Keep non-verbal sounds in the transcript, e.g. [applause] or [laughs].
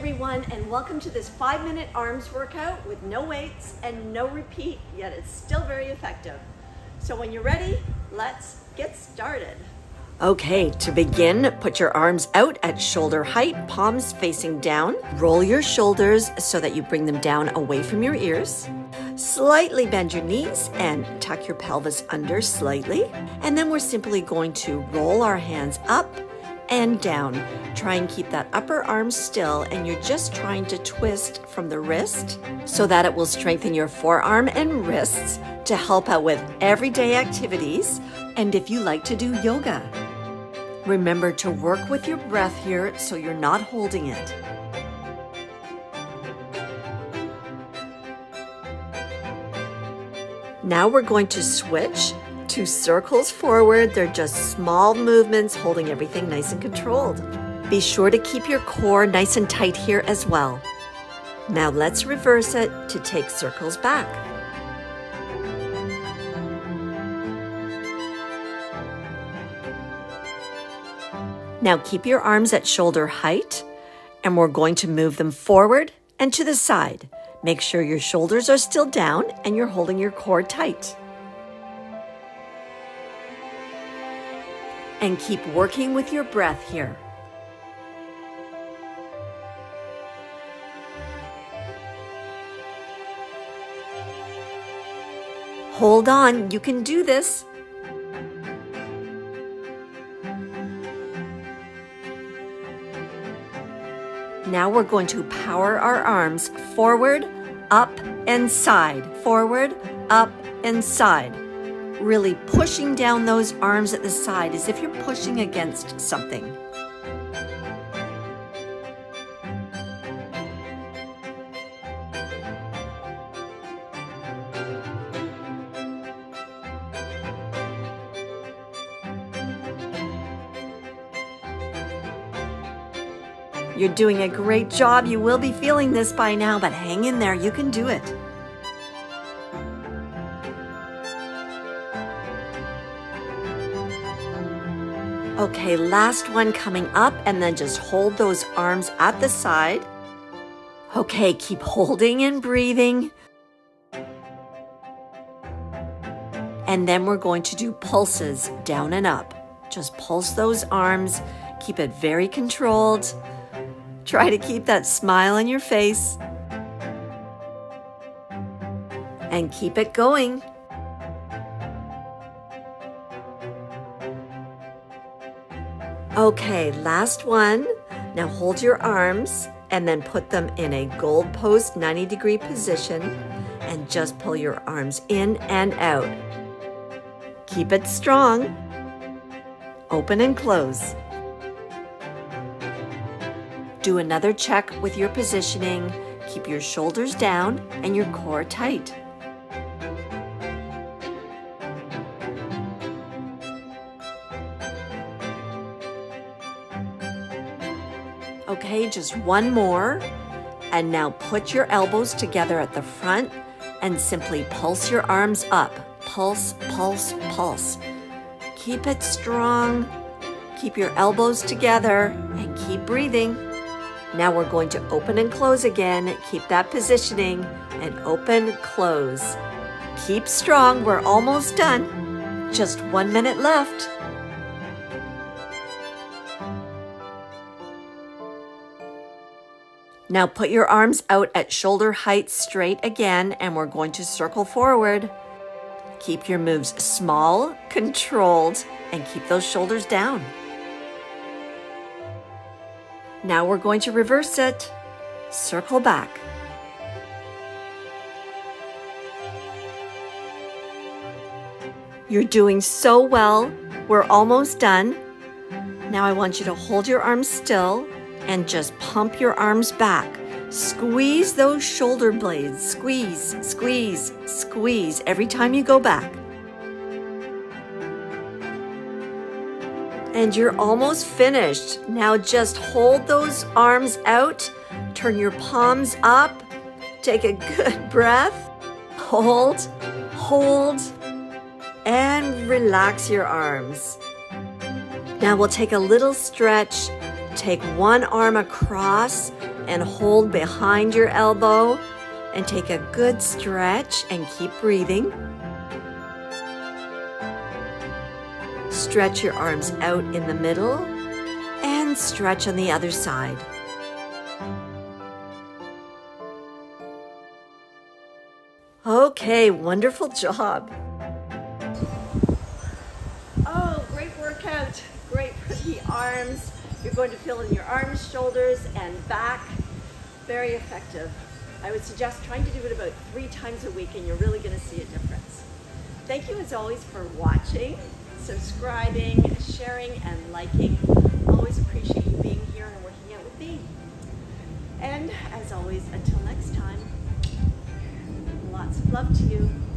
everyone, and welcome to this five minute arms workout with no weights and no repeat, yet it's still very effective. So when you're ready, let's get started. Okay, to begin, put your arms out at shoulder height, palms facing down. Roll your shoulders so that you bring them down away from your ears. Slightly bend your knees and tuck your pelvis under slightly. And then we're simply going to roll our hands up and down. Try and keep that upper arm still, and you're just trying to twist from the wrist so that it will strengthen your forearm and wrists to help out with everyday activities and if you like to do yoga. Remember to work with your breath here so you're not holding it. Now we're going to switch to circles forward. They're just small movements holding everything nice and controlled. Be sure to keep your core nice and tight here as well. Now let's reverse it to take circles back. Now keep your arms at shoulder height and we're going to move them forward and to the side. Make sure your shoulders are still down and you're holding your core tight. And keep working with your breath here. Hold on, you can do this. Now we're going to power our arms forward, up, and side. Forward, up, and side. Really pushing down those arms at the side as if you're pushing against something. You're doing a great job. You will be feeling this by now, but hang in there. You can do it. Okay, last one coming up, and then just hold those arms at the side. Okay, keep holding and breathing. And then we're going to do pulses down and up. Just pulse those arms, keep it very controlled. Try to keep that smile on your face. And keep it going. Okay, last one. Now hold your arms and then put them in a goal post 90 degree position and just pull your arms in and out. Keep it strong. Open and close. Do another check with your positioning. Keep your shoulders down and your core tight. Just one more. And now put your elbows together at the front and simply pulse your arms up. Pulse, pulse, pulse. Keep it strong. Keep your elbows together and keep breathing. Now we're going to open and close again. Keep that positioning and open, close. Keep strong. We're almost done. Just one minute left. Now put your arms out at shoulder height straight again, and we're going to circle forward. Keep your moves small, controlled, and keep those shoulders down. Now we're going to reverse it. Circle back. You're doing so well. We're almost done. Now I want you to hold your arms still and just pump your arms back. Squeeze those shoulder blades. Squeeze, squeeze, squeeze every time you go back. And you're almost finished. Now just hold those arms out, turn your palms up, take a good [laughs] breath, hold, hold, and relax your arms. Now we'll take a little stretch, take one arm across and hold behind your elbow and take a good stretch and keep breathing. Stretch your arms out in the middle and stretch on the other side. Okay, wonderful job. Oh, great workout. Great for the arms. You're going to feel in your arms, shoulders, and back. Very effective. I would suggest trying to do it about three times a week and you're really going to see a difference. Thank you as always for watching, subscribing, sharing, and liking. Always appreciate you being here and working out with me. And as always, until next time, lots of love to. You.